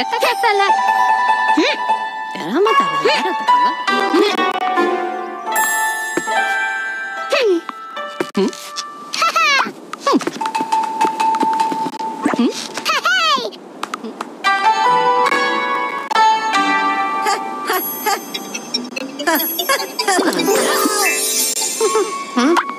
kata salah. Hmm. Dalam mata ada tak kalau. Hmm. Hmm. Hmm. Hmm. Hmm.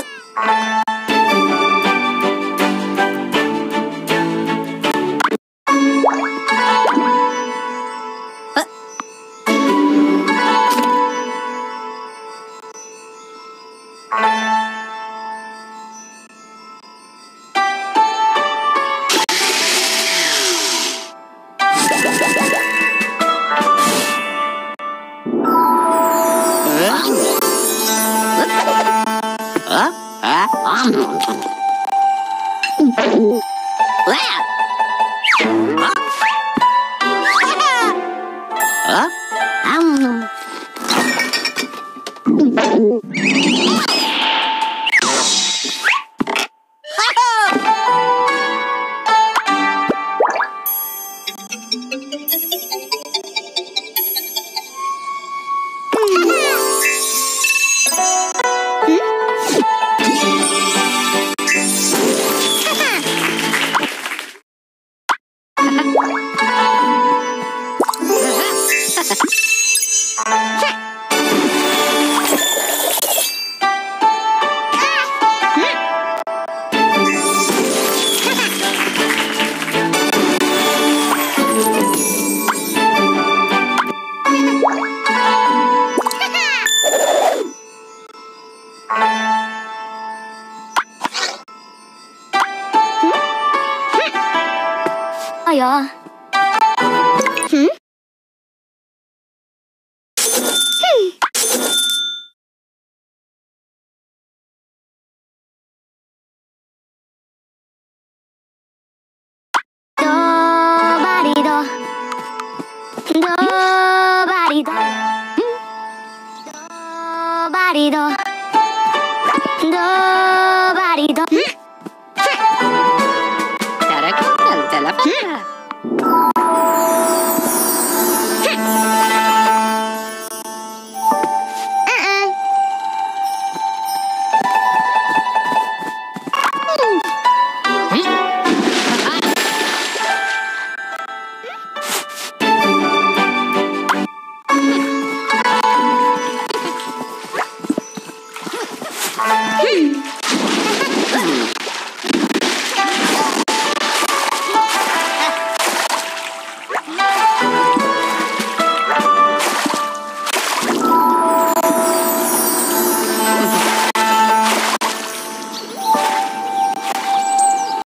mất Thank you. Huh? Ha わよ。どばりど。どばり。ばり。ど